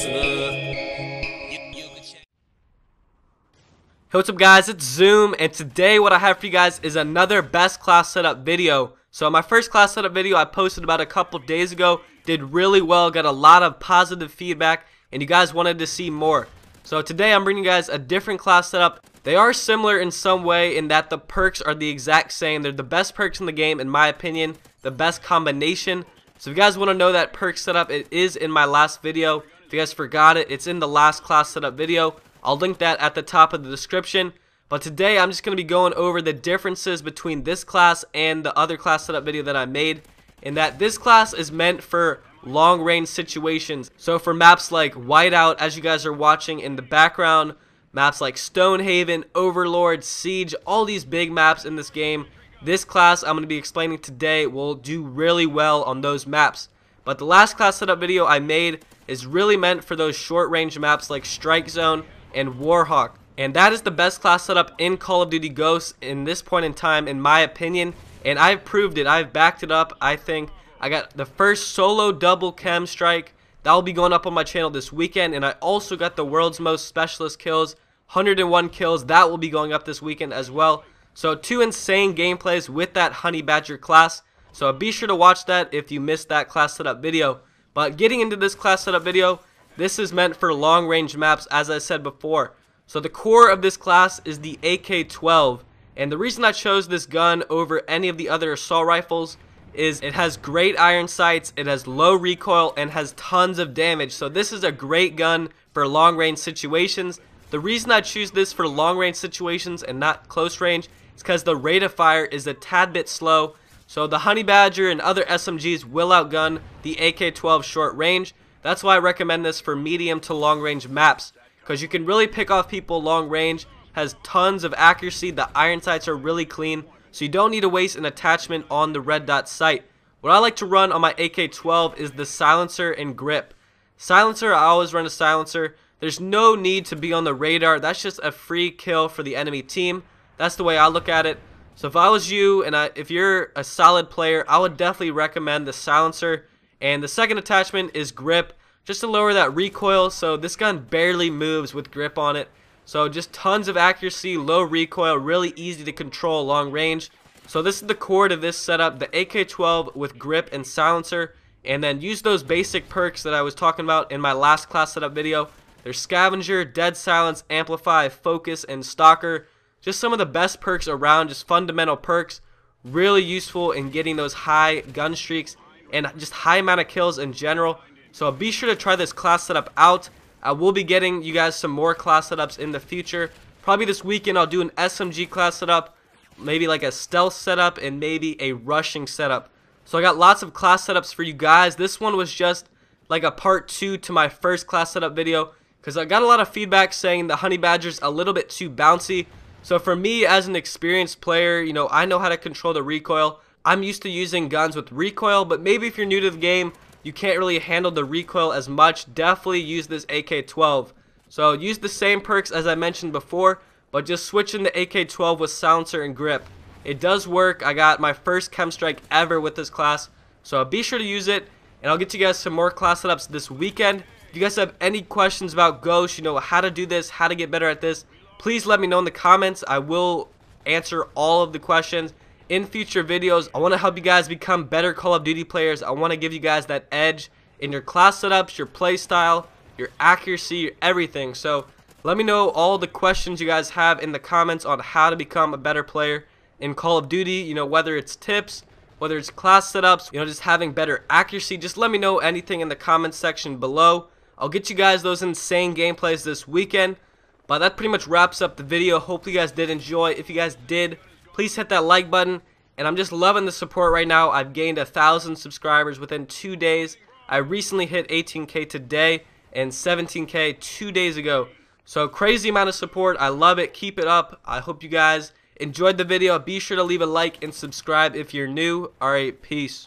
Hey, what's up guys, it's Zoom, and today what I have for you guys is another best class setup video. So my first class setup video I posted about a couple days ago, did really well, got a lot of positive feedback, and you guys wanted to see more. So today I'm bringing you guys a different class setup. They are similar in some way in that the perks are the exact same. They're the best perks in the game in my opinion, the best combination. So if you guys want to know that perk setup, it is in my last video. If you guys forgot it, it's in the last class setup video. I'll link that at the top of the description. But today I'm just going to be going over the differences between this class and the other class setup video that I made. In that this class is meant for long range situations. So for maps like Whiteout, as you guys are watching in the background, maps like Stonehaven, Overlord, Siege, all these big maps in this game, this class I'm going to be explaining today will do really well on those maps. But the last class setup video I made is really meant for those short range maps like Strike Zone, and Warhawk. And that is the best class setup in Call of Duty Ghosts in this point in time, in my opinion. And I've proved it. I've backed it up. I think I got the first solo double KEM strike. That will be going up on my channel this weekend. And I also got the world's most specialist kills. 101 kills. That will be going up this weekend as well. So two insane gameplays with that Honey Badger class. So be sure to watch that if you missed that class setup video. But getting into this class setup video, this is meant for long range maps as I said before. So the core of this class is the AK-12 and the reason I chose this gun over any of the other assault rifles is it has great iron sights, it has low recoil, and has tons of damage. So this is a great gun for long range situations. The reason I choose this for long range situations and not close range is because the rate of fire is a tad bit slow. So the Honey Badger and other SMGs will outgun the AK-12 short range. That's why I recommend this for medium to long range maps because you can really pick off people long range, has tons of accuracy, the iron sights are really clean, so you don't need to waste an attachment on the red dot sight. What I like to run on my AK-12 is the silencer and grip. Silencer, I always run a silencer. There's no need to be on the radar. That's just a free kill for the enemy team. That's the way I look at it. So if I was you and I, if you're a solid player, I would definitely recommend the silencer and the second attachment is grip, just to lower that recoil. So this gun barely moves with grip on it. So just tons of accuracy, low recoil, really easy to control long range. So this is the core to this setup, the AK-12 with grip and silencer. And then use those basic perks that I was talking about in my last class setup video. There's Scavenger, Dead Silence, Amplify, Focus, and Stalker. Just some of the best perks around, just fundamental perks. Really useful in getting those high gun streaks and just high amount of kills in general. So be sure to try this class setup out. I will be getting you guys some more class setups in the future. Probably this weekend I'll do an SMG class setup, maybe like a stealth setup, and maybe a rushing setup. So I got lots of class setups for you guys. This one was just like a part two to my first class setup video because I got a lot of feedback saying the Honey Badger's a little bit too bouncy. So for me as an experienced player, you know, I know how to control the recoil. I'm used to using guns with recoil, but maybe if you're new to the game, you can't really handle the recoil as much, definitely use this AK-12. So use the same perks as I mentioned before, but just switch in the AK-12 with silencer and grip. It does work. I got my first KEM strike ever with this class, so be sure to use it, and I'll get you guys some more class setups this weekend. If you guys have any questions about Ghost, you know how to do this, how to get better at this, please let me know in the comments. I will answer all of the questions in future videos. I want to help you guys become better Call of Duty players. I want to give you guys that edge in your class setups, your play style, your accuracy, your everything. So let me know all the questions you guys have in the comments on how to become a better player in Call of Duty. You know, whether it's tips, whether it's class setups, you know, just having better accuracy. Just let me know anything in the comments section below. I'll get you guys those insane gameplays this weekend. But that pretty much wraps up the video. Hopefully you guys did enjoy. If you guys did, please hit that like button. And I'm just loving the support right now. I've gained a thousand subscribers within two days. I recently hit 18k today and 17k two days ago. So crazy amount of support. I love it. Keep it up. I hope you guys enjoyed the video. Be sure to leave a like and subscribe if you're new. Alright, peace.